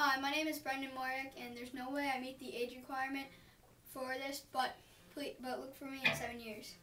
Hi, my name is Brendan Moriak, and there's no way I meet the age requirement for this, but please, but look for me in seven years.